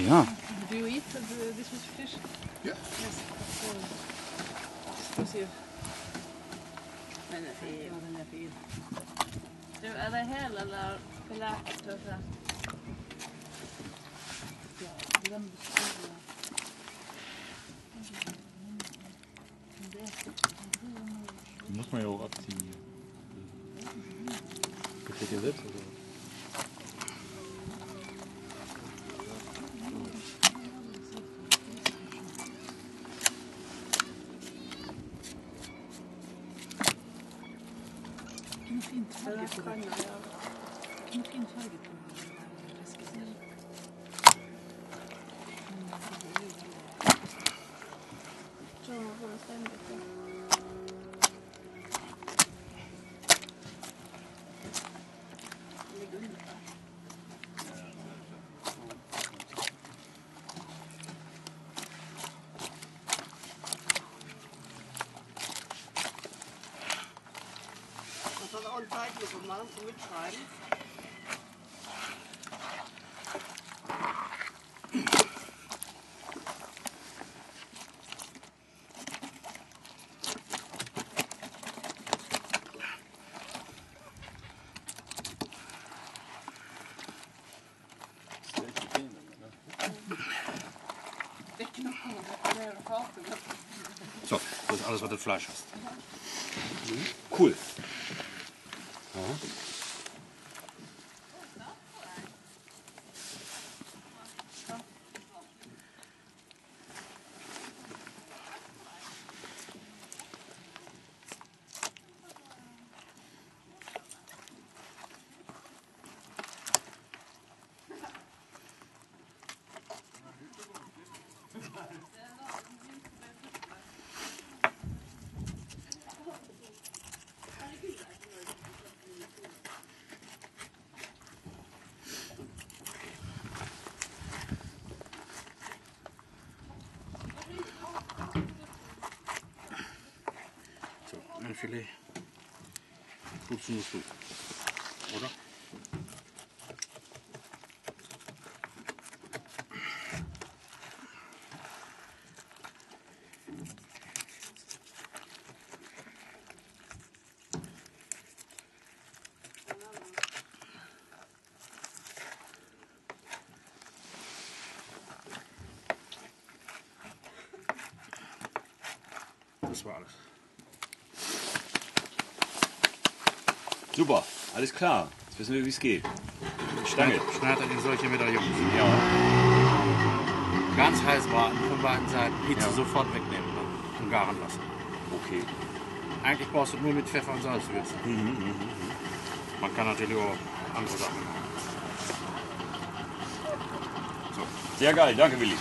already, huh? Do you eat the, this fish? Yeah. Yes. Exclusive. Du, är det hel eller belagt? Ja, glöm beskriva. Muss man ja auch abziehen. Gefällt? Fin Det farge där på kan den. Auch ein Zeichen gemacht zum Mitschreiben? So, das ist alles, was du Fleisch hast. Cool. Huh? filé tudo no sul. Ora. Das war alles. Super, alles klar. Jetzt wissen wir, wie es geht. Stange. Schneidet in solche Medaillons. Ja. Ganz heiß braten von beiden Seiten. Hitze Ja. sofort wegnehmen und garen lassen. Okay. Eigentlich brauchst du nur mit Pfeffer und Salz würzen. Man kann natürlich auch andere Sachen machen. Sehr geil, danke Willi.